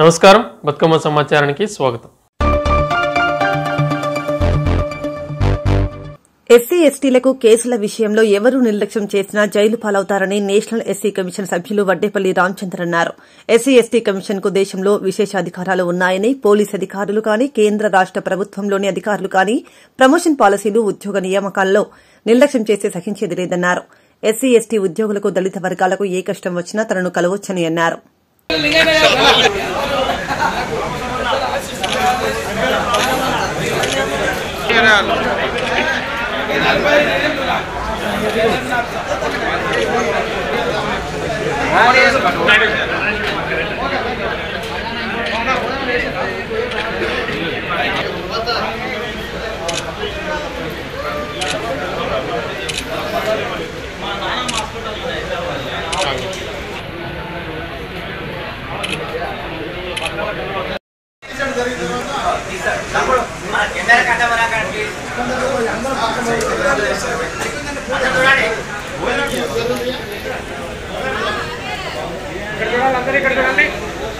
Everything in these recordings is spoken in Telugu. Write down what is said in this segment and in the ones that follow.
నమస్కారం. బతుకమ్మ సమాచారానికి స్వాగతం. ఎస్సీ ఎస్టీలకు కేసుల విషయంలో ఎవరు నిర్లక్ష్యం చేసినా జైలు పాలవుతారని నేషనల్ ఎస్సీ కమిషన్ సభ్యులు వడ్డేపల్లి రామచంద్ర అన్నారు. ఎస్సీ ఎస్టీ కమిషన్కు దేశంలో విశేష అధికారాలు ఉన్నాయని పోలీస్ అధికారులు కానీ కేంద్ర రాష్ట ప్రభుత్వంలోని అధికారులు కానీ ప్రమోషన్ పాలసీలు ఉద్యోగ నియామకాల్లో నిర్లక్ష్యం చేస్తే సహించేది లేదన్నారు. ఎస్సీ ఎస్టీ ఉద్యోగులకు దళిత వర్గాలకు ఏ కష్టం వచ్చినా తనను కలవచ్చని అన్నారు. real.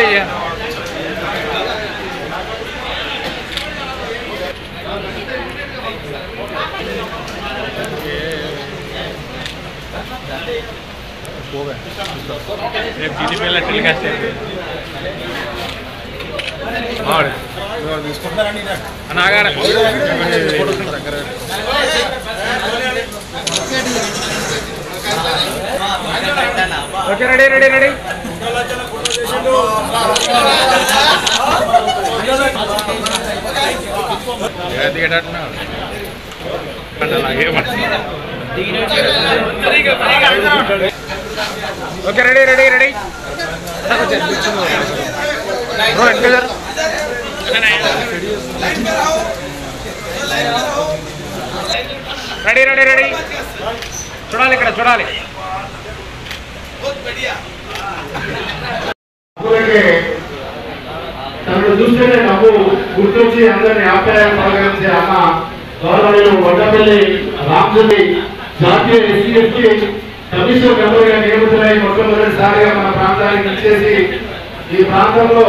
see you. రేపు టీడీపీ లెటర్లు కాసేపు నాగారా okay ready ready ready okay ready ready ready bro ఎంత రెడీ రెడీ రెడీ చూడాలి ఇక్కడ చూడాలి ఊరికే తనను చూస్తేనే నవ్వు గుర్తొచ్చి అందరిని ఆప్యాయం పలకరించే అమ్మ గౌరవనీయులు వడ్డపల్లి రామ్జుని జాతీయ ఎస్సీ ఎస్టీ కమిషన్ మెంబర్గా నియమితులై మొట్టమొదటిసారిగా మన ప్రాంతానికి ఇచ్చేసి ఈ ప్రాంతంలో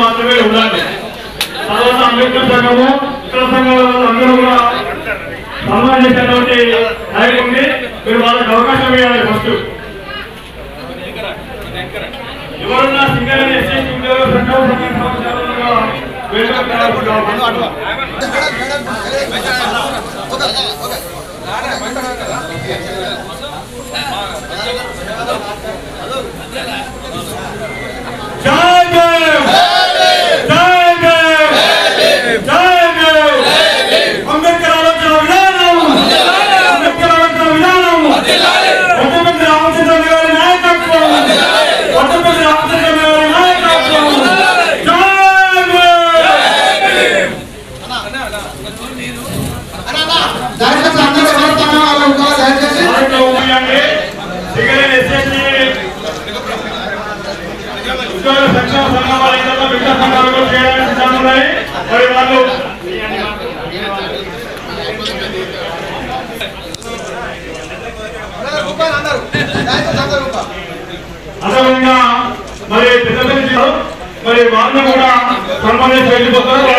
మాత్రమే ఉండాలి. తర్వాత అంబేద్కర్ సంఘము ఇతర సంఘాల అందరూ కూడా సంబంధించినటువంటి నాయకుడిని మీరు వాళ్ళకి అవకాశం ఇవ్వాలి ఫస్ట్. ఎవరున్నా సింగల్ ఎస్సీ ఉద్యోగ సంఘం సంఘం సంస్థలుగా వెళ్ళగొట్టారు జై భీమ్ జై భీమ్ జై భీమ్ అంబేద్కర్ ఆలోచన విధానం అంబేద్కర్ ఆలోచన విధానం వడ్డపల్లి రామచంద్ర గారి నాయకత్వం వడ్డపల్లి రామచంద్ర గారి నాయకత్వం జై భీమ్ దయచేసి అందరూ ఎవరు తమ వాళ్ళు ఉంటారో దయచేసి దాంట్లో ఉన్నాయండి. సింగల్ ఎస్ఎస్సీ ఉద్యోగ సంక్షేమ సంఘం వాళ్ళ ఇతరుల మిగతా సంఘాలు చేయడానికి మరి వాళ్ళు అదేవిధంగా మరి పెద్ద మరి వాళ్ళు కూడా సన్మానించి వెళ్ళిపోతారు.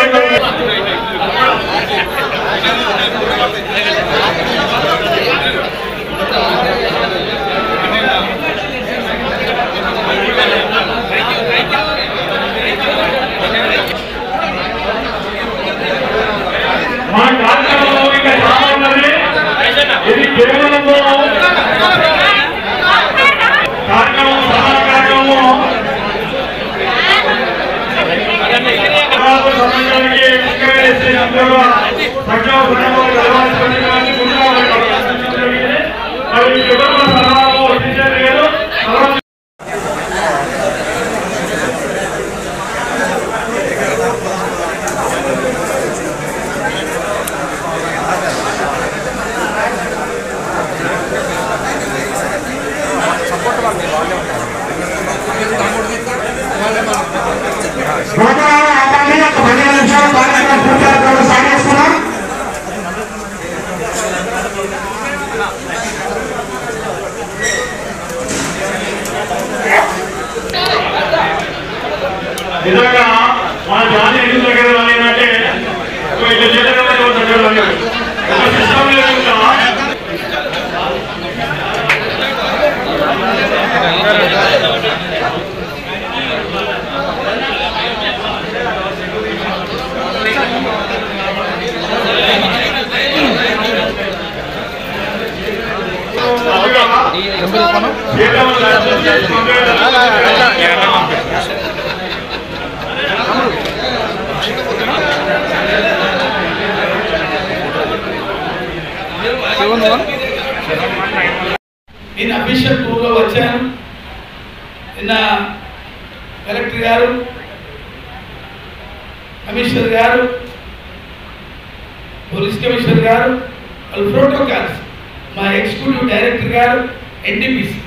గారు ఎన్టీపీసీ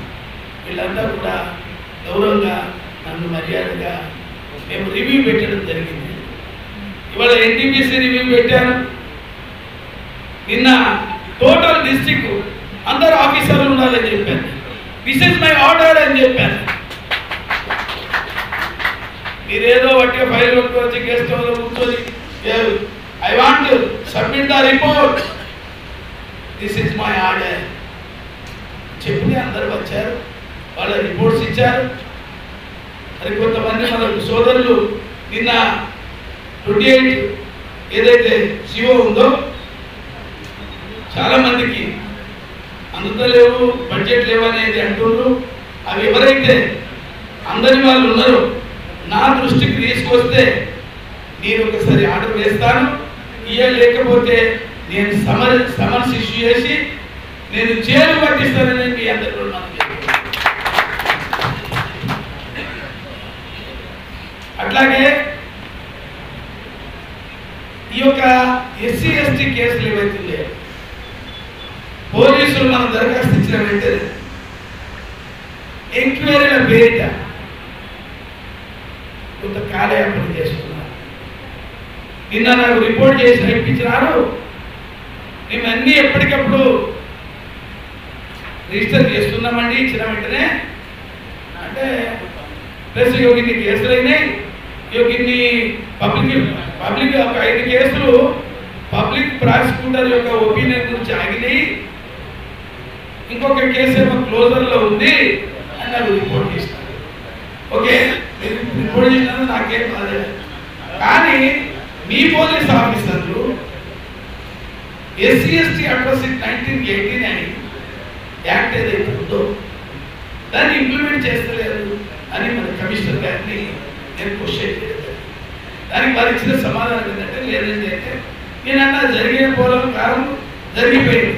వీళ్ళంతా కూడా గౌరవంగా నన్ను మర్యాదగా మేము రివ్యూ పెట్టడం జరిగింది. ఇవాళ ఎన్టీపీసీ రివ్యూ పెట్టాను నిన్న టోటల్ డిస్ట్రిక్ట్ అందరు ఆఫీసర్లు ఉండాలని చెప్పాను దిస్ ఇస్ మై ఆర్డర్ అని చెప్పాను మీరేదో వాటిగా ఫైల్ వచ్చి గెస్ట్ హౌస్ కూర్చొని I want submit the report this is my order చెప్పి అందరు వచ్చారు వాళ్ళ రిపోర్ట్స్ ఇచ్చారు మరి కొంతమంది మన సోదరులు నిన్న ట్వంటీ ఎయిట్ ఏదైతే సిఓ ఉందో చాలా మందికి అందుతలేవు బడ్జెట్ లేవు అనేది అంటున్నారు అవి ఎవరైతే అందరి వాళ్ళు ఉన్నారో నా దృష్టికి తీసుకొస్తే నేను ఒకసారి ఆర్డర్ వేస్తాను. ఇయ్య లేకపోతే నేను సమర్ సమన్స్ ఇష్యూ చేసి నేను జైలు పట్టిస్తానని మీ అందరిలో మనం అట్లాగే ఈ యొక్క ఎస్సీ ఎస్టీ కేసులు ఏవైతున్నాయో పోలీసులు మనం దరఖాస్తు ఇచ్చిన వెంటనే ఎంక్వైరీల పేరిట కొంత కాలయాపన చేస్తున్నారు నిన్న నాకు రిపోర్ట్ చేసి రప్పించినారు. మేము అన్నీ ఎప్పటికప్పుడు రిజిస్టర్ చేస్తున్నామండి. ఇచ్చిన వెంటనే అంటే ప్లస్ యోగిన్ని ఇన్ని కేసులు అయినాయి. యోగిన్ని ఇన్ని పబ్లిక్ పబ్లిక్ ఒక ఐదు కేసులు పబ్లిక్ ప్రాసిక్యూటర్ యొక్క ఒపీనియన్ గురించి ఆగినాయి. ఇంకొక కేసు ఏమో క్లోజర్లో ఉంది అని నాకు రిపోర్ట్ చేసినారు. ఓకే? రిపోర్ట్ చేసినారు నాకేం బాధ కానీ మీ పోలీస్ ఆఫీసర్లు SC ST atrocity nineteen eighty nine act ఏదైతే ఉందో దాన్ని ఇంప్లిమెంట్ చేస్తలేరు అని మన కమిషనర్ గారిని నేను క్వశ్చన్ చేయలేదు. దానికి వారు ఇచ్చిన సమాధానం ఏంటంటే లేదండి అయితే నేనన్నా జరిగిన పోలం కాలం జరిగిపోయింది.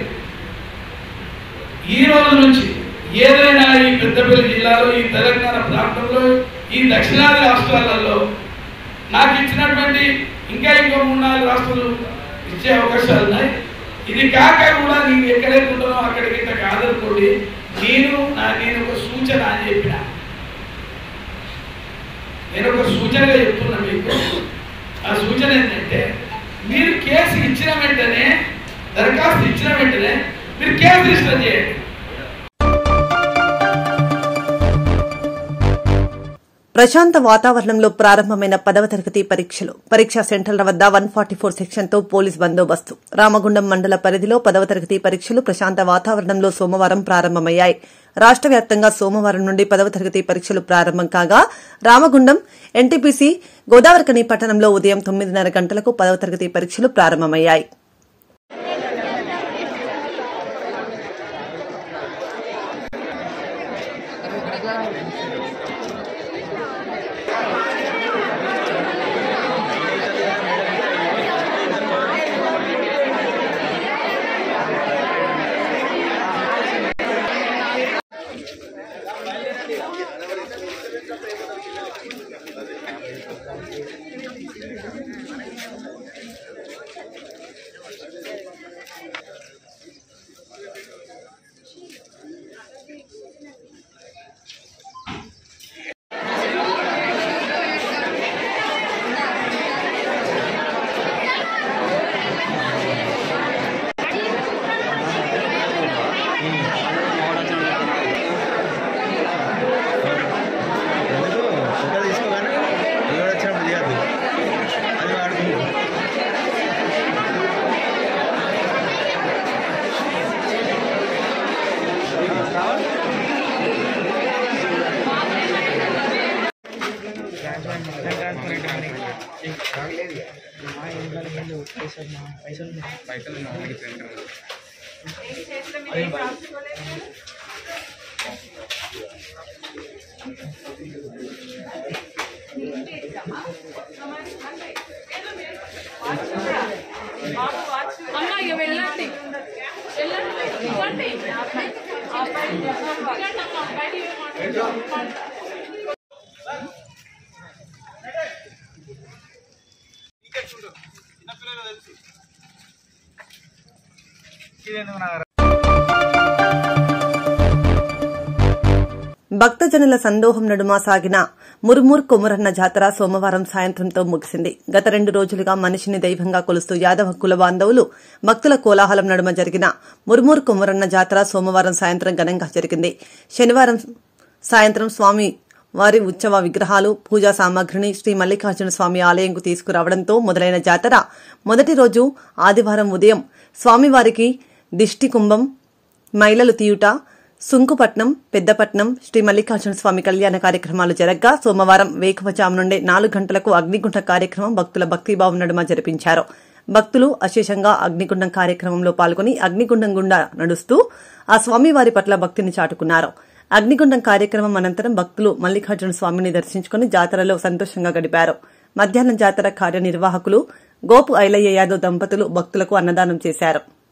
ఈ రోజు నుంచి ఏదైనా ఈ పెద్దపల్లి జిల్లాలో ఈ తెలంగాణ ప్రాంతంలో ఈ దక్షిణాది రాష్ట్రాలలో నాకు ఇచ్చినటువంటి ఇంకా ఇంకో మూడు నాలుగు రాష్ట్రాలు ఇచ్చే అవకాశాలు ఉన్నాయి. ఇది కాక కూడా నేను ఎక్కడైతే ఉంటానో అక్కడికి ఇంత కాదనుకోండి నేను నా నేను ఒక సూచన అని చెప్పిన. నేను ఒక సూచనగా చెప్తున్నా మీకు. ఆ సూచన ఏంటంటే మీరు కేసు ఇచ్చిన వెంటనే దరఖాస్తు ఇచ్చిన వెంటనే మీరు కేసు రిజిస్టర్ చేయండి. ప్రశాంత వాతావరణంలో ప్రారంభమైన పదవ తరగతి పరీక్షలు. పరీక్షా సెంటర్ల వద్ద వన్ ఫార్టీ ఫోర్ సెక్షన్తో పోలీస్ బందోబస్తు. రామగుండం మండల పరిధిలో పదవ తరగతి పరీక్షలు ప్రశాంత వాతావరణంలో సోమవారం ప్రారంభమయ్యాయి. రాష్ట వ్యాప్తంగా సోమవారం నుండి పదవ తరగతి పరీక్షలు ప్రారంభం కాగా రామగుండం ఎన్టీపీసీ గోదావరికని పట్టణంలో ఉదయం తొమ్మిదిన్నర గంటలకు పదవ తరగతి పరీక్షలు ప్రారంభమయ్యాయి. భక్తజనుల సందోహం నడుమ సాగిన మురుమూర్ కొమురన్న జాతర సోమవారం సాయంత్రంతో ముగిసింది. గత రెండు రోజులుగా మనిషిని దైవంగా కొలుస్తూ యాదవ కుల బాంధవులు భక్తుల కోలాహలం నడుమ జరిగిన మురుమూర్ కొమురన్న జాతర సోమవారం సాయంత్రం ఘనంగా జరిగింది. శనివారం సాయంత్రం స్వామి వారి ఉత్సవ విగ్రహాలు పూజా సామాగ్రిని శ్రీ మల్లికార్జున స్వామి ఆలయంకు తీసుకురావడంతో మొదలైన జాతర మొదటి రోజు ఆదివారం ఉదయం స్వామివారికి దిష్టి కుంభం మైలలు తీయుట సుంకుపట్నం పెద్దపట్నం శ్రీ మల్లికార్జున స్వామి కళ్యాణ కార్యక్రమాలు జరగ్గా సోమవారం వేకువజాము నుండే నాలుగు గంటలకు అగ్నిగుండ కార్యక్రమం భక్తుల భక్తిభావం నడుమ జరిపించారు. భక్తులు అశేషంగా అగ్నిగుండం కార్యక్రమంలో పాల్గొని అగ్నిగుండం గుండా నడుస్తూ ఆ స్వామివారి పట్ల భక్తిని చాటుకున్నారు. అగ్నిగుండం కార్యక్రమం అనంతరం భక్తులు మల్లికార్జున స్వామిని దర్శించుకుని జాతరలో సంతోషంగా గడిపారు. మధ్యాహ్నం జాతర కార్యనిర్వాహకులు గోపు ఐలయ్య యాదవ్ దంపతులు భక్తులకు అన్నదానం చేశారు.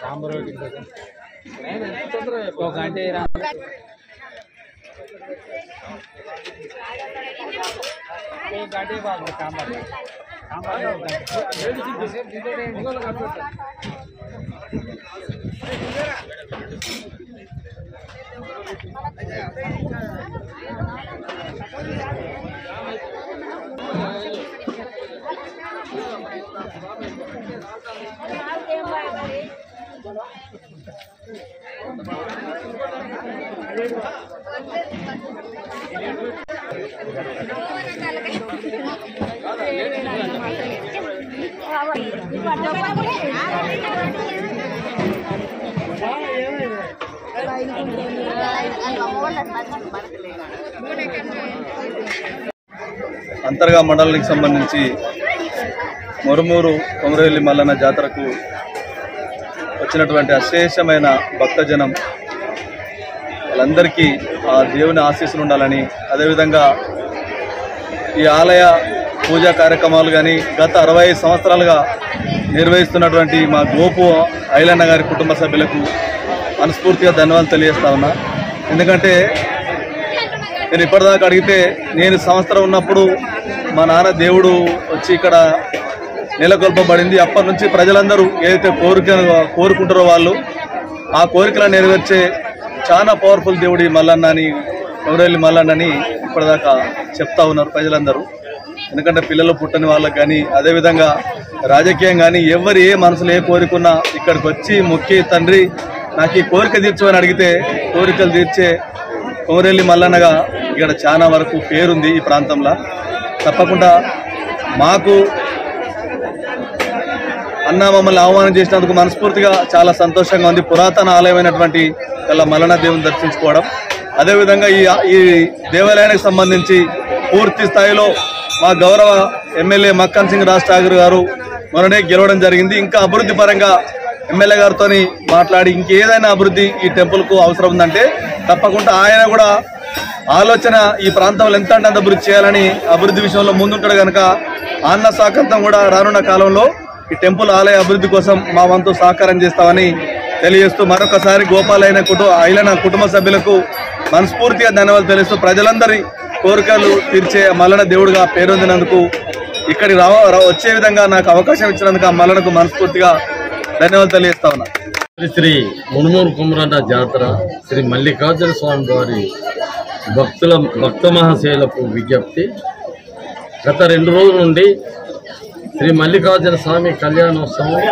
సాంబార్ ఒక గంటే గంటే బాగుంది సాంబార్ సాంబార్ అంతర్గా మండలానికి సంబంధించి మురుమూరు కొమరవెల్లి మల్లన్న జాతరకు వచ్చినటువంటి అశేషమైన భక్తజనం వాళ్ళందరికీ ఆ దేవుని ఆశీస్సులు ఉండాలని అదేవిధంగా ఈ ఆలయ పూజా కార్యక్రమాలు కానీ గత అరవై సంవత్సరాలుగా నిర్వహిస్తున్నటువంటి మా గోపు ఐలన్న గారి కుటుంబ సభ్యులకు మనస్ఫూర్తిగా ధన్యవాదాలు తెలియజేస్తా ఉన్నా. ఎందుకంటే నేను ఇప్పటిదాకా అడిగితే నేను సంవత్సరం ఉన్నప్పుడు మా నాన్న దేవుడు వచ్చి ఇక్కడ నెలకొల్పబడింది. అప్పటి నుంచి ప్రజలందరూ ఏదైతే కోరిక కోరుకుంటారో వాళ్ళు ఆ కోరికలను నెరవేర్చే చాలా పవర్ఫుల్ దేవుడి మల్లన్న అని కొమరవెల్లి మల్లన్న అని ఇప్పటిదాకా చెప్తా ఉన్నారు ప్రజలందరూ. ఎందుకంటే పిల్లలు పుట్టని వాళ్ళకి కానీ అదేవిధంగా రాజకీయం కానీ ఎవరు ఏ మనసులో ఏ కోరికున్నా ఇక్కడికి వచ్చి మొక్కి తండ్రి నాకు ఈ కోరిక తీర్చమని అడిగితే కోరికలు తీర్చే కొమరెల్లి మల్లన్నగా ఇక్కడ చాలా వరకు పేరుంది ఈ ప్రాంతంలో. తప్పకుండా మాకు అన్న మమ్మల్ని ఆహ్వానం చేసినందుకు మనస్ఫూర్తిగా చాలా సంతోషంగా ఉంది. పురాతన ఆలయమైనటువంటి కళ్ళ మల్లన్న దేవుని దర్శించుకోవడం. అదేవిధంగా ఈ ఈ దేవాలయానికి సంబంధించి పూర్తి స్థాయిలో మా గౌరవ ఎమ్మెల్యే మక్కన్ సింగ్ రాజ్ ఠాగూర్ గారు మొన్ననే గెలవడం జరిగింది. ఇంకా అభివృద్ధి పరంగా ఎమ్మెల్యే గారితో మాట్లాడి ఇంకేదైనా అభివృద్ధి ఈ టెంపుల్కు అవసరం ఉందంటే తప్పకుండా ఆయన కూడా ఆలోచన ఈ ప్రాంతంలో ఎంత అంటే అంత అభివృద్ధి చేయాలని అభివృద్ధి విషయంలో ముందుంటాడు కనుక అన్న సాకంతం కూడా రానున్న కాలంలో ఈ టెంపుల్ ఆలయ అభివృద్ధి కోసం మా వంతు సహకారం చేస్తామని తెలియజేస్తూ మరొకసారి గోపాలైన కుటుంబ ఐలన కుటుంబ సభ్యులకు మనస్ఫూర్తిగా ధన్యవాదాలు తెలుస్తూ ప్రజలందరి కోరికలు తీర్చే మల్లన దేవుడిగా పేరొందినందుకు ఇక్కడికి రావ రా- వచ్చే విధంగా నాకు అవకాశం ఇచ్చినందుకు ఆ మల్లనకు మనస్ఫూర్తిగా ధన్యవాదాలు తెలియజేస్తా ఉన్నా. శ్రీ శ్రీ మునుమూరు కుమరన్న జాతర శ్రీ మల్లికార్జున స్వామి వారి భక్తుల భక్త మహాశైలకు విజ్ఞప్తి. గత రెండు రోజుల నుండి శ్రీ మల్లికార్జున స్వామి కళ్యాణోత్సవం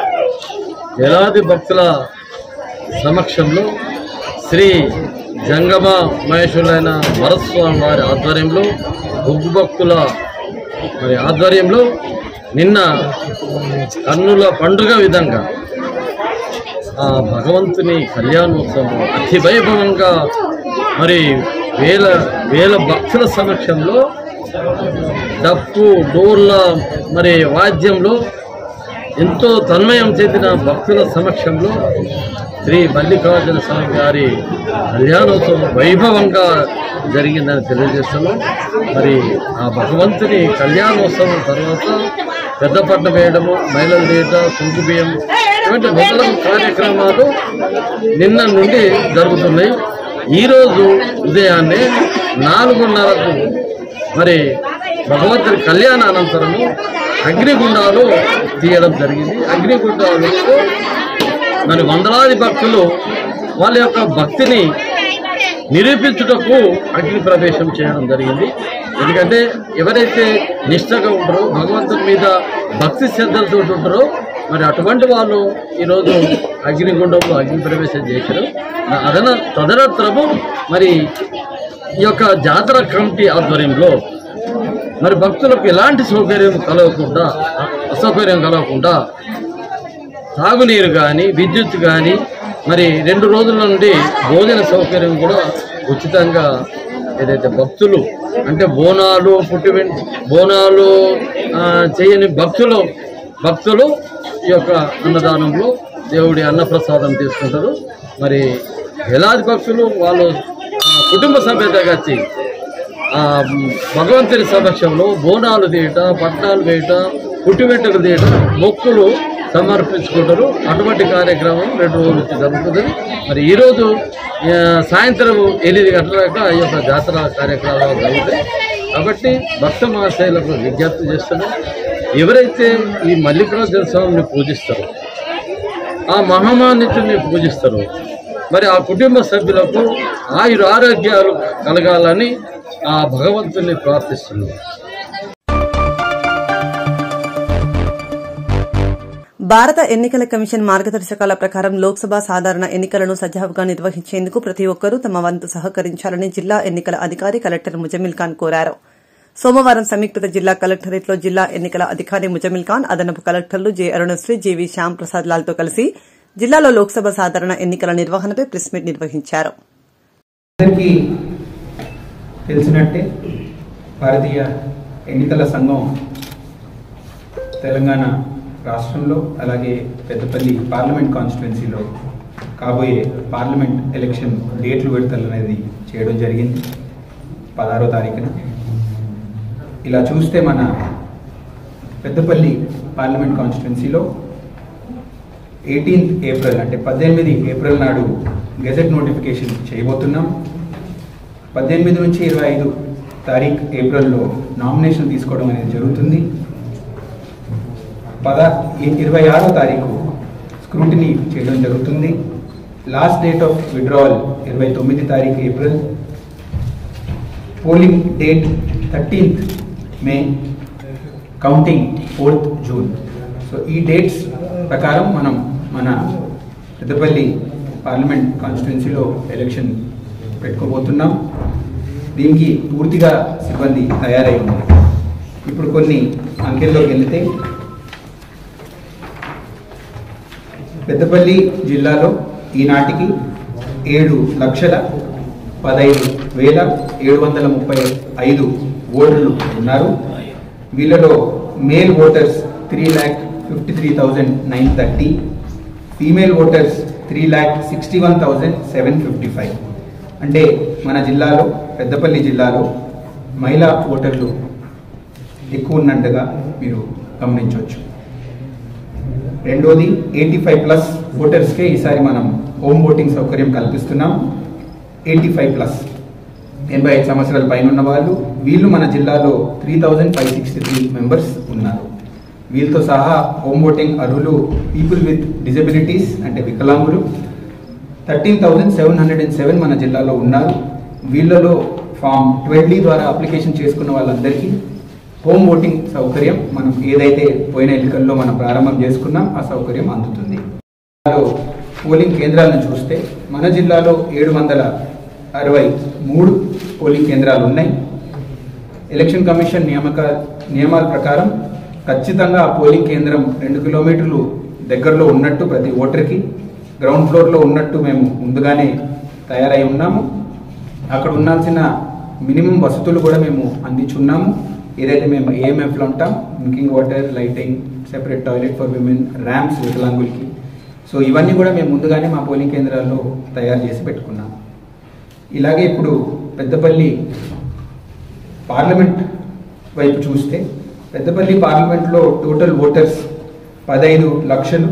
వేలాది భక్తుల సమక్షంలో శ్రీ జంగమ మహేశ్వరులైన వరస్వామి వారి ఆధ్వర్యంలో బొగ్గు భక్తుల మరి ఆధ్వర్యంలో నిన్న కన్నుల పండుగ విధంగా ఆ భగవంతుని కళ్యాణోత్సవం అతి వైభవంగా మరి వేల వేల భక్తుల సమక్షంలో డప్పు డోర్ల మరి వాద్యంలో ఎంతో తన్మయం చెందిన భక్తుల సమక్షంలో శ్రీ మల్లికార్జున స్వామి గారి కళ్యాణోత్సవం వైభవంగా జరిగిందని తెలియజేస్తున్నాం. మరి ఆ భగవంతుని కళ్యాణోత్సవం తర్వాత పెద్దపట్నం వేయడము మహిళల వేట కుంకు బియ్యం ఇటువంటి మొదలగు కార్యక్రమాలు నిన్న నుండి జరుగుతున్నాయి. ఈరోజు ఉదయాన్నే నాలుగున్నరకు మరి భగవంతుడి కళ్యాణ అనంతరము అగ్నిగుండాలు తీయడం జరిగింది. అగ్నిగుండాలు మరి వందలాది భక్తులు వాళ్ళ యొక్క భక్తిని నిరూపించుటకు అగ్ని ప్రవేశం చేయడం జరిగింది. ఎందుకంటే ఎవరైతే నిష్టగా ఉంటారో భగవంతుని మీద భక్తి శ్రద్ధలతో ఉంటారో మరి అటువంటి వాళ్ళు ఈరోజు అగ్నిగుండంలో అగ్ని ప్రవేశం చేశారు. అదన తదనంతరము మరి ఈ యొక్క జాతర కమిటీ ఆధ్వర్యంలో మరి భక్తులకు ఎలాంటి సౌకర్యం కలగకుండా అసౌకర్యం కలగకుండా తాగునీరు కానీ విద్యుత్ కానీ మరి రెండు రోజుల నుండి భోజన సౌకర్యం కూడా ఉచితంగా ఏదైతే భక్తులు అంటే బోనాలు పుట్టి బోనాలు చేయని భక్తులు భక్తులు ఈ యొక్క అన్నదానంలో దేవుడి అన్నప్రసాదం తీసుకుంటారు. మరి వేలాది భక్తులు వాళ్ళు కుటుంబ సభ్యతగా వచ్చి భగవంతుని సమక్షంలో బోనాలు తీయట పట్నాలు వేయట పుట్టి వెంటలు తీయట మొక్కులు సమర్పించుకుంటారు. అటువంటి కార్యక్రమం రెండు రోజుల నుంచి జరుగుతుంది. మరి ఈరోజు సాయంత్రం ఎనిమిది గంటలకు ఈ యొక్క జాతర కార్యక్రమాలు జరుగుతాయి. కాబట్టి భక్త మహాశైలకు విజ్ఞప్తి చేస్తున్నాం. ఎవరైతే ఈ మల్లికార్జున స్వామిని పూజిస్తారో ఆ మహామాన్యుని పూజిస్తారు మరి ఆ కుటుంబ సభ్యులకు ఆయుర ఆరోగ్యాలు కలగాలని ఆ భగవంతుని ప్రార్థిస్తున్నారు భారత ఎన్నికల కమిషన్ మార్గదర్శకాల ప్రకారం లోక్సభ సాధారణ ఎన్నికలను సజావుగా నిర్వహించేందుకు ప్రతి ఒక్కరూ తమ వంతు సహకరించాలని జిల్లా ఎన్నికల అధికారి కలెక్టర్ ముజమిల్ ఖాన్ కోరారు. సోమవారం సంయుక్త జిల్లా కలెక్టరేట్లో జిల్లా ఎన్నికల అధికారి ముజమిల్ ఖాన్ అదనపు కలెక్టర్లు J. Arunasri G V Shyam Prasad లాల్తో కలిసి జిల్లాలో లోక్సభ సాధారణ ఎన్నికల నిర్వహణపై ప్రెస్ మీట్ నిర్వహించారు. తెలిసినట్టే భారతీయ ఎన్నికల సంఘం తెలంగాణ రాష్ట్రంలో అలాగే పెద్దపల్లి పార్లమెంట్ కాన్స్టిట్యున్సీలో కాబోయే పార్లమెంట్ ఎలక్షన్ డేట్లు విడతలు అనేది చేయడం జరిగింది పదహారో తారీఖున. ఇలా చూస్తే మన పెద్దపల్లి పార్లమెంట్ కాన్స్టిట్యున్సీలో ఎయిటీన్త్ ఏప్రిల్ అంటే పద్దెనిమిది ఏప్రిల్ నాడు గెజెట్ నోటిఫికేషన్ చేయబోతున్నాం. పద్దెనిమిది నుంచి ఇరవై ఐదు తారీఖు ఏప్రిల్లో నామినేషన్ తీసుకోవడం అనేది జరుగుతుంది. పద ఇరవై ఆరో తారీఖు స్క్రూటినీ చేయడం జరుగుతుంది. లాస్ట్ డేట్ ఆఫ్ విడ్రావల్ ఇరవై తొమ్మిది తారీఖు April. Polling date thirteenth May counting fourth June. So ఈ డేట్స్ ప్రకారం మనం మన పెద్దపల్లి పార్లమెంట్ కాన్స్టిట్యున్సీలో ఎలక్షన్ పెట్టుకోబోతున్నాం. దీనికి పూర్తిగా సిబ్బంది తయారై ఉంది ఇప్పుడు కొన్ని అంకెల్లోకి వెళితే పెద్దపల్లి జిల్లాలో ఈనాటికి ఏడు లక్షల పదహైదు వేల ఏడు వందల ముప్పై ఐదు ఓటర్లు ఉన్నారు. వీళ్ళలో male voters three lakh fifty three thousand nine thirty female voters three lakh sixty one thousand seven fifty five అంటే మన జిల్లాలో పెద్దపల్లి జిల్లాలో మహిళా ఓటర్లు ఎక్కువ ఉన్నట్టుగా మీరు గమనించవచ్చు. రెండోది ఎయిటీ ఫైవ్ ప్లస్ ఓటర్స్కే ఈసారి మనం హోమ్ ఓటింగ్ సౌకర్యం కల్పిస్తున్నాం. ఎయిటీ ఫైవ్ ప్లస్ ఎనభై ఐదు సంవత్సరాల పైన ఉన్న వాళ్ళు వీళ్ళు మన జిల్లాలో three thousand five sixty three members ఉన్నారు. వీళ్ళతో సహా హోమ్ ఓటింగ్ అర్హులు పీపుల్ విత్ డిజబిలిటీస్ అంటే వికలాంగులు thirteen thousand seven hundred and seven మన జిల్లాలో ఉన్నారు. వీళ్ళలో ఫామ్ ట్వెల్వ్ ద్వారా అప్లికేషన్ చేసుకున్న వాళ్ళందరికీ హోమ్ ఓటింగ్ సౌకర్యం మనం ఏదైతే పోయిన ఎన్నికల్లో మనం ప్రారంభం చేసుకున్నాం ఆ సౌకర్యం అందుతుంది. పోలింగ్ కేంద్రాలను చూస్తే మన జిల్లాలో ఏడు వందల అరవై మూడు పోలింగ్ కేంద్రాలు ఉన్నాయి. ఎలక్షన్ కమిషన్ నియామక నియమాల ప్రకారం ఖచ్చితంగా ఆ పోలింగ్ కేంద్రం రెండు కిలోమీటర్లు దగ్గరలో ఉన్నట్టు ప్రతి ఓటర్కి గ్రౌండ్ ఫ్లోర్లో ఉన్నట్టు మేము ముందుగానే తయారై ఉన్నాము. అక్కడ ఉండాల్సిన మినిమం వసతులు కూడా మేము అందించున్నాము. ఏదైతే మేము ఏఎంఎఫ్లో ఉంటాం drinking water lighting separate toilet for women ramps వికలాంగులకి సో ఇవన్నీ కూడా మేము ముందుగానే మా పోలింగ్ కేంద్రాల్లో తయారు చేసి పెట్టుకున్నాం. ఇలాగే ఇప్పుడు పెద్దపల్లి పార్లమెంట్ వైపు చూస్తే పెద్దపల్లి పార్లమెంట్లో టోటల్ ఓటర్స్ పదహైదు లక్షలు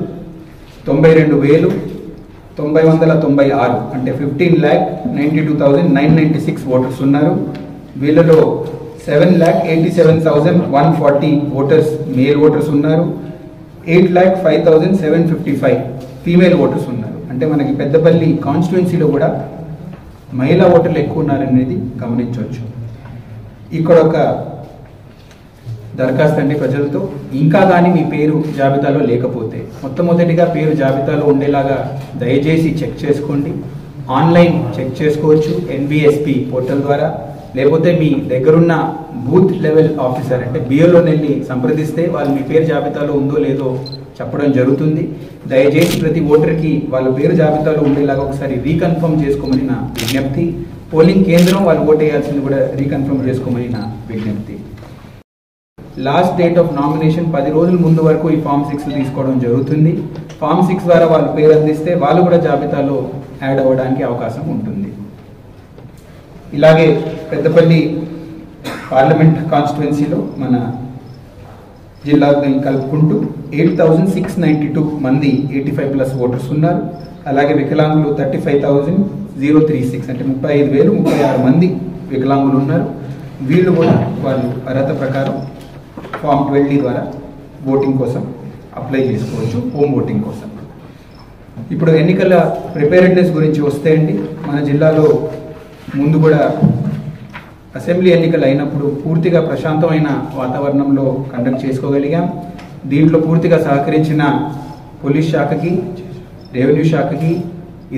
తొంభై రెండు వేలు తొంభై వందల తొంభై ఆరు అంటే fifteen lakh ninety two thousand nine ninety six voters ఉన్నారు. వీళ్ళలో seven lakh eighty seven thousand one forty voters male voters ఉన్నారు. Eight lakh five thousand seven fifty five female voters ఉన్నారు. అంటే మనకి పెద్దపల్లి కాన్స్టిట్యున్సీలో కూడా మహిళా ఓటర్లు ఎక్కువ ఉన్నారనేది గమనించవచ్చు. ఇక్కడ ఒక దరఖాస్తు అండి ప్రజలతో ఇంకా కానీ మీ పేరు జాబితాలో లేకపోతే మొట్టమొదటిగా పేరు జాబితాలో ఉండేలాగా దయచేసి చెక్ చేసుకోండి. ఆన్లైన్ చెక్ చేసుకోవచ్చు ఎన్బిఎస్పి పోర్టల్ ద్వారా. లేకపోతే మీ దగ్గరున్న బూత్ లెవెల్ ఆఫీసర్ అంటే బిఎల్ఓ వెళ్ళి సంప్రదిస్తే వాళ్ళు మీ పేరు జాబితాలో ఉందో లేదో చెప్పడం జరుగుతుంది. దయచేసి ప్రతి ఓటర్కి వాళ్ళ పేరు జాబితాలో ఉండేలాగా ఒకసారి రీకన్ఫర్మ్ చేసుకోమని నా విజ్ఞప్తి. పోలింగ్ కేంద్రం వాళ్ళు ఓట్ కూడా రీకన్ఫర్మ్ చేసుకోమని నా విజ్ఞప్తి. లాస్ట్ డేట్ ఆఫ్ నామినేషన్ పది రోజుల ముందు వరకు ఈ ఫామ్ సిక్స్ తీసుకోవడం జరుగుతుంది. ఫామ్ సిక్స్ ద్వారా వాళ్ళు పేరు అందిస్తే వాళ్ళు కూడా జాబితాలో యాడ్ అవ్వడానికి అవకాశం ఉంటుంది. ఇలాగే పెద్దపల్లి పార్లమెంట్ కాన్స్టిట్యున్సీలో మన జిల్లాని కలుపుకుంటూ eight thousand six ninety two మంది ఎయిటీ ఫైవ్ ప్లస్ ఓటర్స్ ఉన్నారు. అలాగే వికలాంగులు thirty five thousand zero three six అంటే ముప్పై ఐదు వేలు ముప్పై ఆరు మంది వికలాంగులు ఉన్నారు. వీళ్ళు కూడా వాళ్ళు అర్హత ప్రకారం ఫామ్ ట్వెల్వ్ ద్వారా ఓటింగ్ కోసం అప్లై చేసుకోవచ్చు హోమ్ ఓటింగ్ కోసం. ఇప్పుడు ఎన్నికల ప్రిపేరెడ్నెస్ గురించి వస్తే అండి మన జిల్లాలో ముందు కూడా అసెంబ్లీ ఎన్నికలు అయినప్పుడు పూర్తిగా ప్రశాంతమైన వాతావరణంలో కండక్ట్ చేసుకోగలిగాం. దీంట్లో పూర్తిగా సహకరించిన పోలీస్ శాఖకి రెవెన్యూ శాఖకి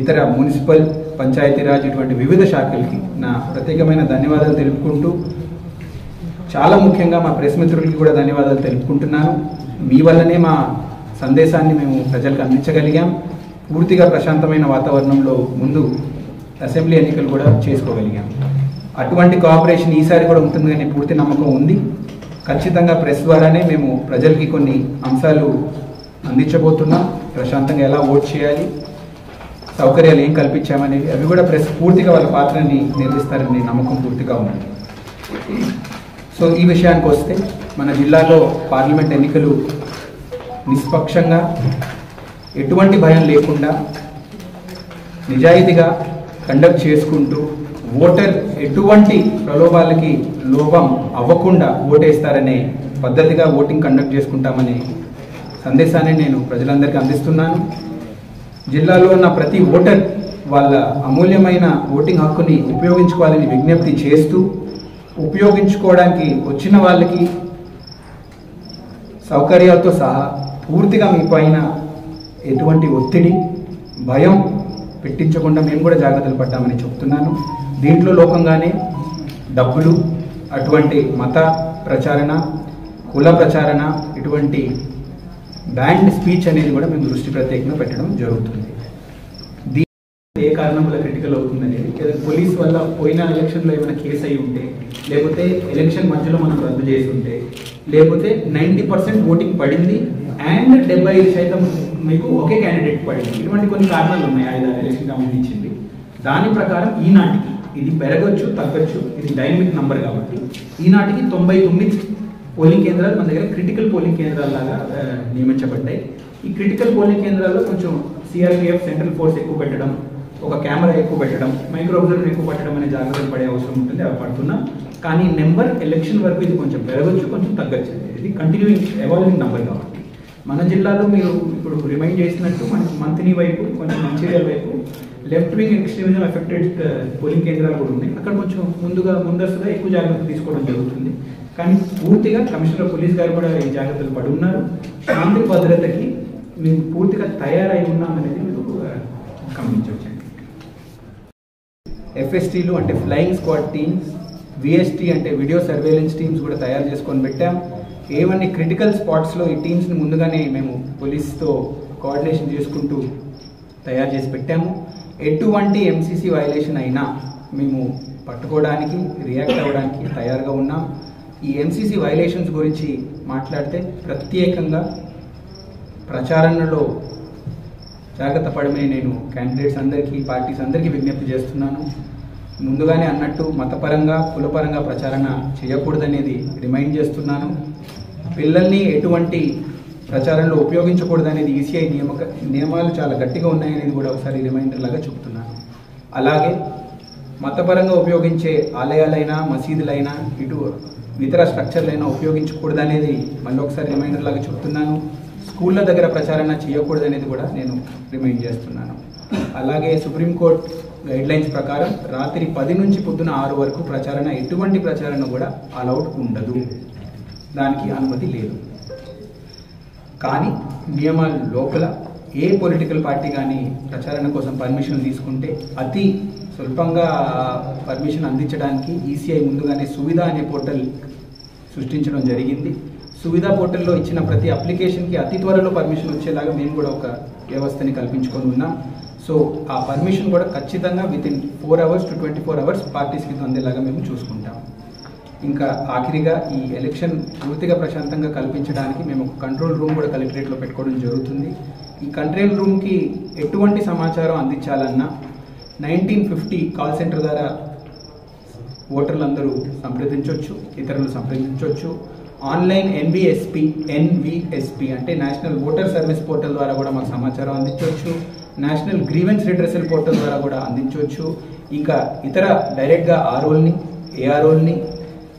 ఇతర మున్సిపల్ పంచాయతీరాజ్ ఇటువంటి వివిధ శాఖలకి నా ప్రత్యేకమైన ధన్యవాదాలు తెలుపుకుంటూ చాలా ముఖ్యంగా మా ప్రెస్ మిత్రులకి కూడా ధన్యవాదాలు తెలుపుకుంటున్నాను. మీ వల్లనే మా సందేశాన్ని మేము ప్రజలకు అందించగలిగాం. పూర్తిగా ప్రశాంతమైన వాతావరణంలో ముందు అసెంబ్లీ ఎన్నికలు కూడా చేసుకోగలిగాం. అటువంటి కోఆపరేషన్ ఈసారి కూడా ఉంటుందని పూర్తి నమ్మకం ఉంది. ఖచ్చితంగా ప్రెస్ ద్వారానే మేము ప్రజలకి కొన్ని అంశాలు అందించబోతున్నాం. ప్రశాంతంగా ఎలా ఓట్ చేయాలి సౌకర్యాలు ఏం కల్పించామనేవి అవి కూడా ప్రెస్ పూర్తిగా వాళ్ళ పాత్రని నిర్వహిస్తారని నమ్మకం పూర్తిగా ఉంది. సో ఈ విషయానికి వస్తే మన జిల్లాలో పార్లమెంట్ ఎన్నికలు నిష్పక్షంగా ఎటువంటి భయం లేకుండా నిజాయితీగా కండక్ట్ చేసుకుంటూ ఓటర్ ఎటువంటి ప్రలోభాలకి లోపం అవ్వకుండా ఓటేస్తారనే పద్ధతిగా ఓటింగ్ కండక్ట్ చేసుకుంటామనే సందేశాన్ని నేను ప్రజలందరికీ అందిస్తున్నాను. జిల్లాలో ఉన్న ప్రతి ఓటర్ వాళ్ళ అమూల్యమైన ఓటింగ్ హక్కుని ఉపయోగించుకోవాలని విజ్ఞప్తి చేస్తూ ఉపయోగించుకోవడానికి వచ్చిన వాళ్ళకి సౌకర్యాలతో సహా పూర్తిగా మీ పైన ఎటువంటి ఒత్తిడి భయం పెట్టించకుండా మేము కూడా జాగ్రత్తలు పడ్డామని చెప్తున్నాను. దీంట్లో లోకంగానే డబ్బులు అటువంటి మత ప్రచారణ కుల ప్రచారణ ఇటువంటి బ్యాండ్ స్పీచ్ అనేది కూడా మేము దృష్టి ప్రత్యేకంగా పెట్టడం జరుగుతుంది. కారణం వల్ల క్రిటికల్ అవుతుందని లేదా పోలీస్ వల్ల పోయిన ఎలక్షన్లో ఏమైనా కేసు అయి ఉంటే లేకపోతే ఎలక్షన్ మధ్యలో మనం రద్దు చేసి ఉంటే లేకపోతే నైంటీ పర్సెంట్ ఓటింగ్ పడింది అండ్ డెబ్బై ఐదు శాతం మీకు ఒకే క్యాండిడేట్ పడింది. ఇటువంటి కొన్ని కారణాలు ఉన్నాయి ఐదు ఎలక్షన్ సంబంధించింది. దాని ప్రకారం ఈనాటికి ఇది పెరగచ్చు తగ్గచ్చు ఇది డైనమిక్ నంబర్ కాబట్టి ఈనాటికి తొంభై తొమ్మిది పోలింగ్ కేంద్రాలు మన దగ్గర క్రిటికల్ పోలింగ్ కేంద్రాల లాగా నియమించబడ్డాయి. ఈ క్రిటికల్ పోలింగ్ కేంద్రాల్లో కొంచెం సిఆర్పిఎఫ్ సెంట్రల్ ఫోర్స్ ఎక్కువ పెట్టడం ఒక కెమెరా ఎక్కువ పెట్టడం మైక్రో అబ్జర్వర్ ఎక్కువ పెట్టడం అనే జాగ్రత్తలు పడే అవసరం ఉంటుంది అవి పడుతున్నాం. కానీ నెంబర్ ఎలక్షన్ వరకు ఇది కొంచెం పెరగచ్చు కొంచెం తగ్గచ్చు. ఇది కంటిన్యూయింగ్ ఎవాల్వింగ్ నెంబర్ కాబట్టి. మన జిల్లాలో మీరు ఇప్పుడు రిమైండ్ చేసినట్టు మన మంత్ని వైపు కొంచెం మంచిర్యాల వైపు left wing extremism affected polling కేంద్రాలు కూడా ఉన్నాయి. అక్కడ కొంచెం ముందుగా ముందస్తుగా ఎక్కువ జాగ్రత్తలు తీసుకోవడం జరుగుతుంది. కానీ పూర్తిగా కమిషనర్ పోలీస్ గారు కూడా ఈ జాగ్రత్తలు పడి ఉన్నారు. శాంతి భద్రతకి మేము పూర్తిగా తయారై ఉన్నామనేది మీరు uh, గమనించండి. ఎఫ్ఎస్టీలు అంటే ఫ్లయింగ్ స్క్వాడ్ టీమ్స్ విఎస్టీ అంటే వీడియో సర్వేలెన్స్ టీమ్స్ కూడా తయారు చేసుకొని పెట్టాం. ఏమన్నీ క్రిటికల్ స్పాట్స్లో ఈ టీమ్స్ని ముందుగానే మేము పోలీస్తో కోఆర్డినేషన్ చేసుకుంటూ తయారు చేసి పెట్టాము. ఎటువంటి ఎంసీసీ వైలేషన్ అయినా మేము పట్టుకోవడానికి రియాక్ట్ అవ్వడానికి తయారుగా ఉన్నాం. ఈ ఎంసీసీ వైలేషన్స్ గురించి మాట్లాడితే ప్రత్యేకంగా ప్రచారణలో జాగ్రత్త పడమే నేను క్యాండిడేట్స్ అందరికీ పార్టీస్ అందరికీ విజ్ఞప్తి చేస్తున్నాను. ముందుగానే అన్నట్టు మతపరంగా కులపరంగా ప్రచారణ చేయకూడదనేది రిమైండ్ చేస్తున్నాను. పిల్లల్ని ఎటువంటి ప్రచారంలో ఉపయోగించకూడదనేది ఈసీఐ నియమక నియమాలు చాలా గట్టిగా ఉన్నాయనేది కూడా ఒకసారి రిమైండర్ లాగా చెప్తున్నాను. అలాగే మతపరంగా ఉపయోగించే ఆలయాలైనా మసీదులైనా ఇటు ఇతర స్ట్రక్చర్లైనా ఉపయోగించకూడదనేది మళ్ళీ ఒకసారి రిమైండర్ లాగా చెప్తున్నాను. స్కూళ్ళ దగ్గర ప్రచారణ చేయకూడదనేది కూడా నేను రిమైండ్ చేస్తున్నాను. అలాగే సుప్రీంకోర్టు గైడ్లైన్స్ ప్రకారం రాత్రి పది నుంచి పొద్దున ఆరు వరకు ప్రచారణ ఎటువంటి ప్రచారణ కూడా అలౌడ్ ఉండదు. దానికి అనుమతి లేదు. కానీ నియమాల లోపల ఏ పొలిటికల్ పార్టీ కానీ ప్రచారణ కోసం పర్మిషన్ తీసుకుంటే అతి స్వల్పంగా పర్మిషన్ అందించడానికి ఈసీఐ ముందుగానే సువిధ అనే పోర్టల్ సృష్టించడం జరిగింది. సువిధ పోర్టల్లో ఇచ్చిన ప్రతి అప్లికేషన్కి అతి త్వరలో పర్మిషన్ వచ్చేలాగా మేము కూడా ఒక వ్యవస్థని కల్పించుకొని ఉన్నాం. సో ఆ పర్మిషన్ కూడా ఖచ్చితంగా within four hours to twenty four hours పార్టీస్కి అందేలాగా మేము చూసుకుంటాం. ఇంకా ఆఖరిగా ఈ ఎలక్షన్ పూర్తిగా ప్రశాంతంగా కల్పించడానికి మేము ఒక కంట్రోల్ రూమ్ కూడా కలెక్టరేట్లో పెట్టుకోవడం జరుగుతుంది. ఈ కంట్రోల్ రూమ్కి ఎటువంటి సమాచారం అందించాలన్నా నైన్టీన్ ఫిఫ్టీ కాల్ సెంటర్ ద్వారా ఓటర్లు అందరూ సంప్రదించవచ్చు ఇతరులు సంప్రదించవచ్చు ఆన్లైన్ ఎన్విఎస్పి ఎన్విఎస్పి అంటే నేషనల్ ఓటర్ సర్వీస్ పోర్టల్ ద్వారా కూడా మాకు సమాచారం అందించవచ్చు. నేషనల్ గ్రీవెన్స్ రిడ్రెసల్ పోర్టల్ ద్వారా కూడా అందించవచ్చు. ఇంకా ఇతర డైరెక్ట్గా ఆర్ఓల్ని ఏఆర్ఓల్ని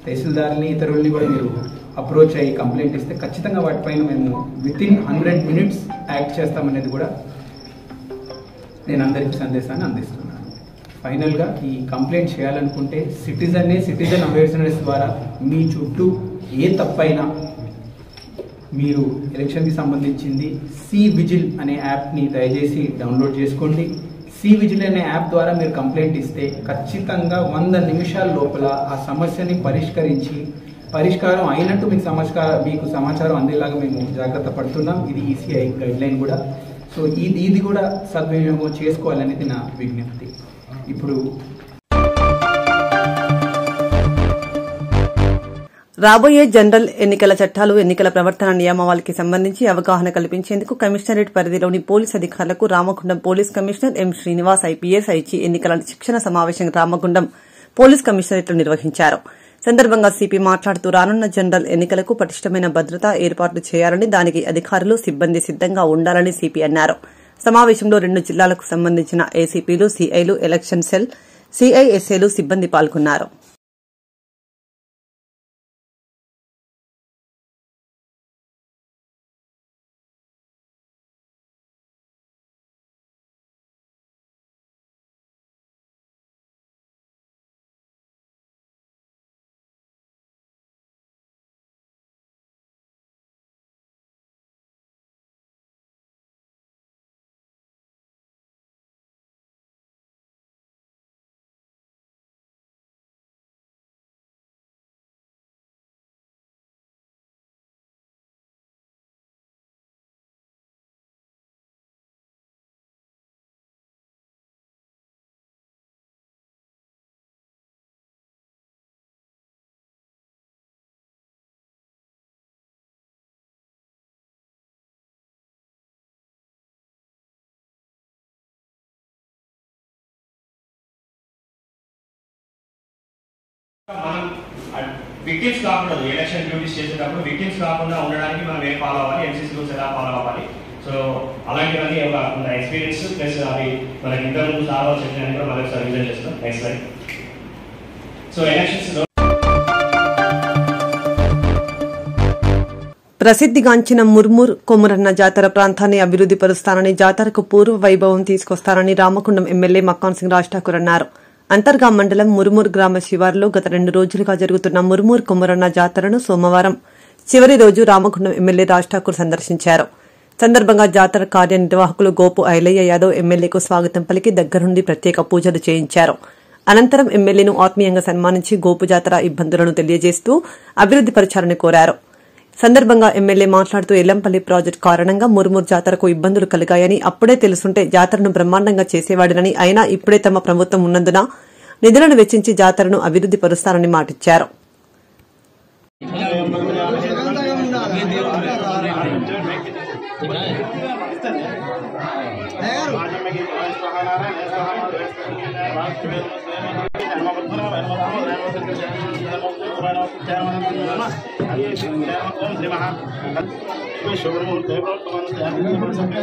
తహసీల్దార్ని ఇతరుల్ని కూడా మీరు అప్రోచ్ అయ్యి కంప్లైంట్ ఇస్తే ఖచ్చితంగా వాటిపైన మేము within hundred minutes act చేస్తామనేది కూడా నేను అందరికీ సందేశాన్ని అందిస్తున్నాను. ఫైనల్గా ఈ కంప్లైంట్ చేయాలనుకుంటే సిటిజన్నే సిటిజన్ అవేర్నెస్ ద్వారా మీ చుట్టూ ఏ తప్పైనా మీరు ఎలక్షన్కి సంబంధించింది సి విజిల్ అనే యాప్ని దయచేసి డౌన్లోడ్ చేసుకోండి. సి విజిల్ అనే యాప్ ద్వారా మీరు కంప్లైంట్ ఇస్తే ఖచ్చితంగా వంద నిమిషాల లోపల ఆ సమస్యని పరిష్కరించి పరిష్కారం అయినట్టు మీకు సమాచారం మీకు సమాచారం అందేలాగా మేము జాగ్రత్త పడుతున్నాం. ఇది ఈసీఐ గైడ్లైన్ కూడా. సో ఇది ఇది కూడా సద్వినియోగం చేసుకోవాలనేది నా విజ్ఞప్తి. ఇప్పుడు రాబోయే జనరల్ ఎన్నికల చట్టాలు ఎన్నికల ప్రవర్తన నియమావళికి సంబంధించి అవగాహన కల్పించేందుకు కమిషనరేట్ పరిధిలోని పోలీస్ అధికారులకు Ramagundam police commissioner M Srinivas IPS Aichi ఎన్నికల శిక్షణ సమావేశం రామగుండం పోలీస్ కమిషనరేట్లో నిర్వహించారు. సందర్భంగా సిపి మాట్లాడుతూ రానున్న జనరల్ ఎన్నికలకు పటిష్టమైన భద్రత ఏర్పాట్లు చేయాలని దానికి అధికారులు సిబ్బంది సిద్దంగా ఉండాలని సిపి అన్నారు. సమావేశంలో రెండు జిల్లాలకు సంబంధించిన ఏసీపీలు సీఐలు ఎలక్షన్ సెల్ సీఐఎస్ఏలు సిబ్బంది పాల్గొన్నారు. మనం విక్టిమ్స్ కాకుండా ఎలక్షన్ డ్యూటీస్ చేసేటప్పుడు విక్టిమ్స్ కాకుండా ఉండడానికి మనం ఏం ఫాలో అవ్వాలి? ఎంసీసీ రూల్స్ ఎలా ఫాలో అవ్వాలి? సో అలాంటివన్నీ ఒక కొంత ఎక్స్పీరియన్స్ ప్లస్ అవి మనకి ముందు చాలా చెప్పినవి కూడా మనం ఒకసారి విజన్ చేస్తాం. నెక్స్ట్ లైన్ సో ఎలక్షన్స్ ప్రసిద్ధిగాంచిన ముర్మూర్ కొమురన్న జాతర ప్రాంతాన్ని అభివృద్ది పరుస్తానని జాతరకు పూర్వ వైభవం తీసుకొస్తానని రామకుండం ఎమ్మెల్యే మక్కాన్ సింగ్ రాజ్ ఠాకూర్ అన్నారు. అంతర్గా మండలం మురుమూర్ గ్రామ శివారులో గత రెండు రోజులుగా జరుగుతున్న మురుమూర్ కుమరన్న జాతరను సోమవారం చివరి రోజు రామకుండం ఎమ్మెల్యే రాజ్ ఠాకూర్ సందర్శించారు. సందర్భంగా జాతర కార్యనిర్వాహకులు గోపు ఐలయ్య యాదవ్ ఎమ్మెల్యేకు స్వాగతం పలికి దగ్గరుండి ప్రత్యేక పూజలు చేయించారు. అనంతరం ఎమ్మెల్యేను ఆత్మీయంగా సన్మానించి గోపు జాతర ఇబ్బందులను తెలియజేస్తూ అభివృద్ది పరచాలని కోరారు. సందర్భంగా ఎమ్మెల్యే మాట్లాడుతూ ఎల్లంపల్లి ప్రాజెక్టు కారణంగా మురుమూరు జాతరకు ఇబ్బందులు కలిగాయని అప్పుడే తెలుసుంటే జాతరను బ్రహ్మాండంగా చేసేవాడినని. అయినా ఇప్పుడే తమ ప్రభుత్వం ఉన్నందున నిధులను వెచ్చించి జాతరను అభివృద్ది పరుస్తారని మాటిచ్చారు. ಅಲ್ಲಿ ಶಿವ मैं ಶುಭಮೂರ್ತ ದೇವಪ್ರಮಾಣ ಸ್ಯಾಮಿನ ಸಮಸಕ್ಕೆ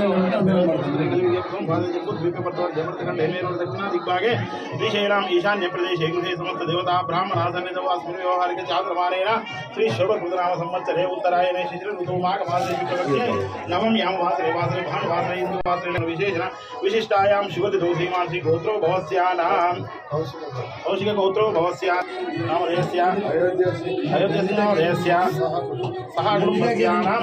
ಭಾರತ ದ್ವೀಪವರ್ತಮಾನ ದೇವರ್ತಕಂಡ ಹೇಮೇರು ದಕ್ಷಿಣ ದಿಗ್ಭಾಗೆ ಶ್ರೀ ಶ್ರೀರಾಮ್ ಈಶಾನ್ಯ ಪ್ರದೇಶ ಏಕದೇ ಸಮಸ್ತ ದೇವತಾ ಬ್ರಾಹ್ಮಣ ಸನ್ನಿಧವ ಅಸ್ಮಿನ್ ವ್ಯವಹಾರಿಕ ಚಾತುರ್ಮಾನೇನ ಶ್ರೀ ಶುಭಕೃತನಾಮ ಸಂವತ್ಸರೇ ಉತ್ತರಾಯಣ ಶಿಶಿರ ಋತು ಮಾಘ ಮಾಸೇ ಶುಕ್ಲಪಕ್ಷೆ ನವಂ ಯಾಮ ವಾಸರೆ ವಾಸರೆ ಭಾನ ವಾಸರೆ ಇಂದು ವಾಸರೆ ವಿಶೇಷಣ ವಿಶಿಷ್ಟಾಯಾಂ ಶುಭತಿ ದೋಷೀಮಾ ಶ್ರೀ ಗೋತ್ರೋ ಭವಸ್ಯಾನಾಂ ಕೌಶಿಕ ಗೋತ್ರೋ ಭವಸ್ಯಾ ನಾಮ ರೇಸ್ಯ ಅಯೋಧ್ಯೆ ಅಯೋಧ್ಯೆ ನಾಮ ರೇಸ್ಯ ಸಹ ಕುಟುಂಬಸ್ಯಾನಾಂ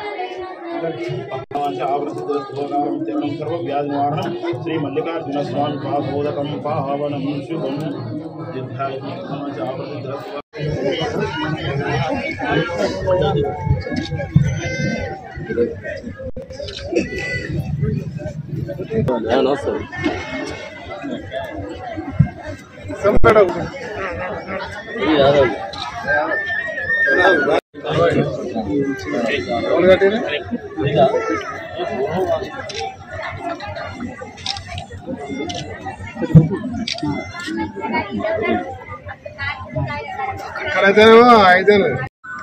आवृतदोस्वनां त्यक्तं सर्वव्याधिवारणं श्रीमल्लिकार्जुनस्वामि पादबोधकं पावनं शुभं युद्धाय Yeah, no, sir. Some better. Yeah, right.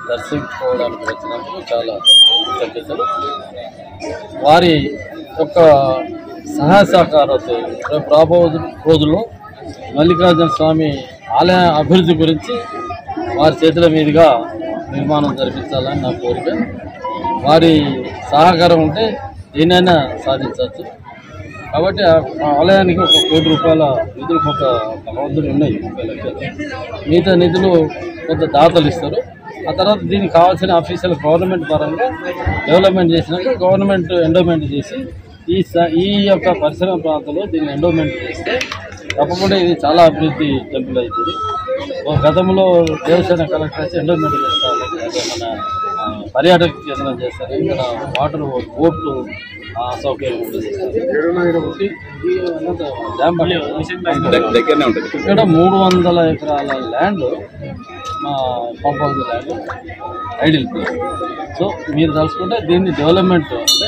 దర్శించుకోవడానికి చాలా కృతజ్ఞతలు వారి యొక్క సహాయ సహకారాలతో రేపు రాబో రోజుల్లో మల్లికార్జున స్వామి ఆలయ అభివృద్ధి గురించి వారి చేతుల మీదుగా నిర్మాణం జరిపించాలని నా కోరిక. వారి సహకారం ఉంటే దేనైనా సాధించవచ్చు. కాబట్టి ఆలయానికి ఒక కోటి రూపాయల నిధులు కొంత భగవంతుడు ఉన్నాయి. ముప్పై లక్షలు. మిగతా నిధులు కొంత దాతలు ఇస్తారు. ఆ తర్వాత దీనికి కావాల్సిన ఆఫీసులు గవర్నమెంట్ పరంగా డెవలప్మెంట్ చేసినాక గవర్నమెంట్ ఎండోమెంట్ చేసి ఈ స- ఈ యొక్క పరిసర ప్రాంతంలో దీన్ని ఎండోమెంట్ చేస్తే తప్పకుండా ఇది చాలా అభివృద్ధి టెంపుల్ అవుతుంది గతంలో దేవసేన కలెక్టర్ వచ్చి ఎండోమెంట్ చేస్తారు. మన పర్యాటక కేంద్రం చేస్తారు. ఇక్కడ వాటర్ బోట్లు సౌకర్యం ఉంటుంది దగ్గరనే ఉంటుంది. ఇక్కడ మూడు వందల ఎకరాల ల్యాండ్ మా పంపాల్సిన ల్యాండ్ ఐడిల్ ప్లేస్. సో మీరు తలుచుకుంటే దీన్ని డెవలప్మెంట్ అంటే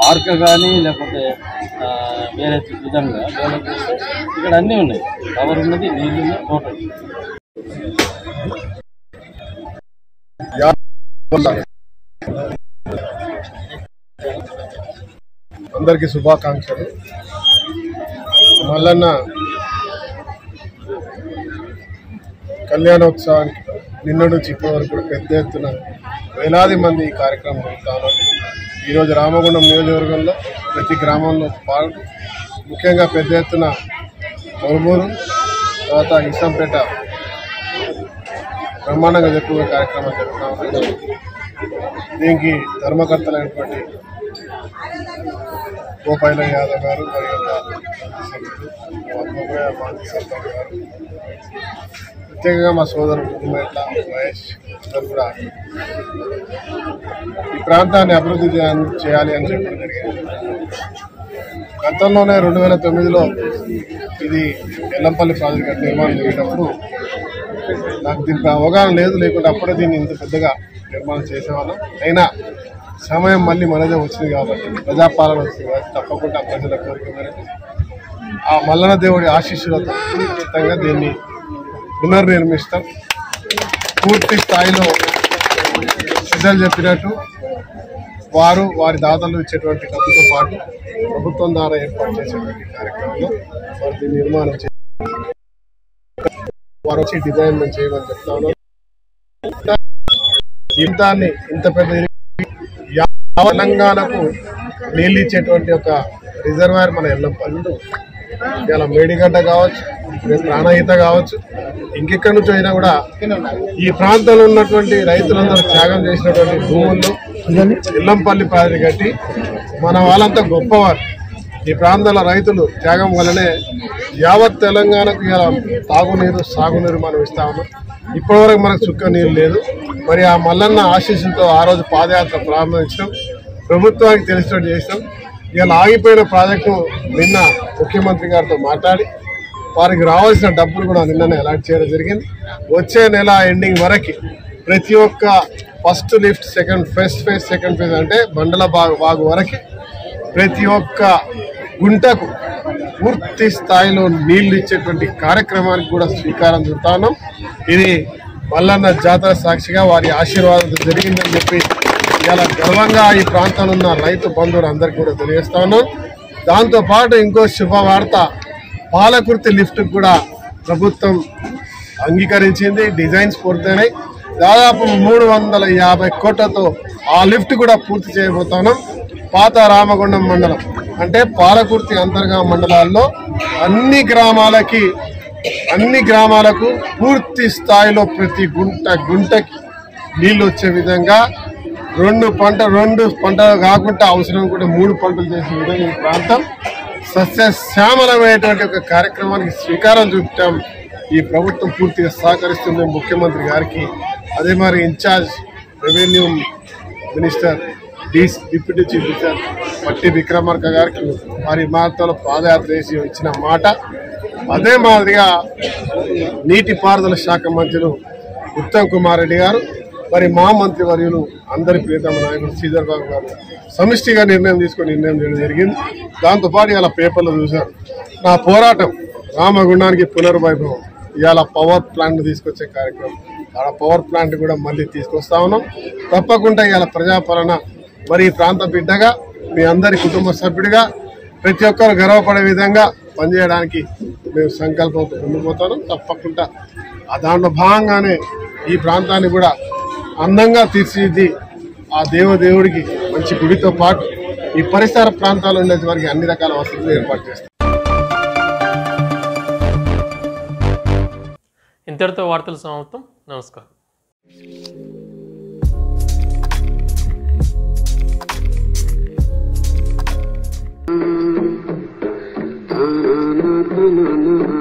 పార్క్ కానీ లేకపోతే వేరే విధంగా డెవలప్ చేస్తే ఇక్కడ అన్నీ ఉన్నాయి. కవర్ ఉన్నది నీళ్ళు ఉన్నాయి టోటల్ అందరికీ శుభాకాంక్షలు. మల్లన్న కళ్యాణోత్సవానికి నిన్న నుంచి ఇప్పటి వరకు కూడా పెద్ద ఎత్తున వేలాది మంది ఈ కార్యక్రమం జరుగుతాను. ఈరోజు రామగుండం నియోజకవర్గంలో ప్రతి గ్రామంలో పాల్గొ ముఖ్యంగా పెద్ద ఎత్తున మరుమూరు తర్వాత ఇసంపేట బ్రహ్మాండంగా జరుపుకునే కార్యక్రమాలు జరుగుతూ ఉన్నాయి దీనికి ధర్మకర్తలైనటువంటి గోపాల యాదవ్ గారు మరియు మాజీ సర్పంచ్ గారు ప్రత్యేకంగా మా సోదరుడు కుటుంబేట్ల మహేష్ అందరు కూడా ఈ ప్రాంతాన్ని అభివృద్ధి చేయాలి అని చెప్పడం జరిగింది. గతంలోనే రెండు వేల తొమ్మిదిలో ఇది ఎల్లంపల్లి ప్రాజెక్ట్ నిర్మాణం జరిగినప్పుడు నాకు దీనిపై అవగాహన లేదు లేకుంటే అప్పుడే దీన్ని ఇంత పెద్దగా నిర్మాణం చేసేవాళ్ళం. అయినా సమయం మళ్ళీ మనదే వచ్చింది కాబట్టి ప్రజాపాలన వచ్చింది కాబట్టి తప్పకుండా ప్రజల కోరిక మేరకు ఆ మల్లన దేవుడి ఆశీస్సులతో ఖచ్చితంగా దీన్ని పునర్నిర్మిస్తాం. పూర్తి స్థాయిలో పెద్దలు చెప్పినట్టు వారు వారి దాతలు ఇచ్చేటువంటి డబ్బుతో పాటు ప్రభుత్వం ద్వారా ఏర్పాటు చేసేటువంటి కార్యక్రమంలో వారు దీన్ని నిర్మాణం వారు వచ్చి డిజైన్ మేము చేయమని చెప్తా ఉన్నారు ఇంతాన్ని ఇంత పెద్ద తెలంగాణకు నీళ్ళు ఇచ్చేటువంటి ఒక రిజర్వాయర్ మన ఎల్లంపల్లి ఇలా మేడిగడ్డ కావచ్చు ప్రాణహిత కావచ్చు ఇంకెక్కడి నుంచి అయినా కూడా ఈ ప్రాంతంలో ఉన్నటువంటి రైతులందరూ త్యాగం చేసినటువంటి భూముల్లో ఎల్లంపల్లి ప్రాజెక్టు కట్టి మన వాళ్ళంతా గొప్పవారు. ఈ ప్రాంతాల రైతులు త్యాగం వల్లనే యావత్ తెలంగాణకు ఇలా తాగునీరు సాగునీరు మనం ఇస్తా ఉన్నాం. ఇప్పటివరకు మనకు చుక్క నీరు లేదు. మరి ఆ మల్లన్న ఆశీస్సులతో ఆ రోజు పాదయాత్ర ప్రారంభించడం ప్రభుత్వానికి తెలిసినట్టు చేసినాం ఇలా ఆగిపోయిన ప్రాజెక్టు నిన్న ముఖ్యమంత్రి గారితో మాట్లాడి వారికి రావాల్సిన డబ్బులు కూడా నిన్ననే అలాట్ చేయడం జరిగింది. వచ్చే నెల ఎండింగ్ వరకు ప్రతి ఒక్క first lift second first phase second phase అంటే బండల బాగు బాగు వరకు ప్రతి ఒక్క గుంటకు పూర్తి స్థాయిలో నీళ్ళు ఇచ్చేటువంటి కార్యక్రమానికి కూడా శ్రీకారం చుడతాను ఇది మల్లన్న జాతర సాక్షిగా వారి ఆశీర్వాదంతో జరిగిందని చెప్పి ఇలా గర్వంగా ఈ ప్రాంతంలో ఉన్న రైతు బంధువులు అందరికీ కూడా తెలియజేస్తాను దాంతోపాటు ఇంకో శుభవార్త పాలకుర్తి లిఫ్ట్ కూడా ప్రభుత్వం అంగీకరించింది. డిజైన్స్ పూర్తయినాయి. దాదాపు మూడు వందల యాభై కోట్లతో ఆ లిఫ్ట్ కూడా పూర్తి చేయబోతున్నాం పాత రామగుండం మండలం అంటే పాలకుర్తి అంతర్గా మండలాల్లో అన్ని గ్రామాలకి అన్ని గ్రామాలకు పూర్తి స్థాయిలో ప్రతి గుంట గుంటకి నీళ్ళు వచ్చే విధంగా రెండు పంట రెండు పంటలు కాకుండా అవసరం కూడా మూడు పంటలు చేసే విధంగా ఈ ప్రాంతం సస్యశ్యామలమైనటువంటి ఒక కార్యక్రమానికి శ్రీకారం చుట్టాం. ఈ ప్రభుత్వం పూర్తిగా సహకరిస్తుంది ముఖ్యమంత్రి గారికి. అదే మరి incharge revenue minister డీస్ deputy chief minister Bhatti Vikramarka గారికి వారి మాటలో పాదయాత్ర చేసి ఇచ్చిన మాట అదే మాదిరిగా నీటిపారుదల శాఖ మంత్రులు ఉత్తమ్ కుమార్ రెడ్డి గారు మరి మా మంత్రి వర్యులు అందరి ప్రియతమ నాయకుడు శ్రీధర్ బాబు గారు సమిష్టిగా నిర్ణయం తీసుకొని నిర్ణయం చేయడం జరిగింది. దాంతోపాటు ఇలా పేపర్లో చూశారు నా పోరాటం రామగుండానికి పునర్వైభవం. ఇవాళ పవర్ ప్లాంట్ తీసుకొచ్చే కార్యక్రమం. ఆ పవర్ ప్లాంట్ కూడా మళ్ళీ తీసుకొస్తా ఉన్నాం. తప్పకుండా ఇవాళ ప్రజాపాలన మరి ఈ ప్రాంత బిడ్డగా మీ అందరి కుటుంబ సభ్యుడిగా ప్రతి ఒక్కరు గర్వపడే విధంగా పనిచేయడానికి మేము సంకల్పంతో పొందిపోతాను తప్పకుండా ఆ దాంట్లో భాగంగానే ఈ ప్రాంతాన్ని కూడా అందంగా తీర్చిదిద్ది ఆ దేవదేవుడికి మంచి గుడితో పాటు ఈ పరిసర ప్రాంతాల్లో ఉండే వారికి అన్ని రకాల వసతులు ఏర్పాటు చేస్తాం. ఇంతటితో వార్తలు సమాప్తం. నమస్కారం. na na na na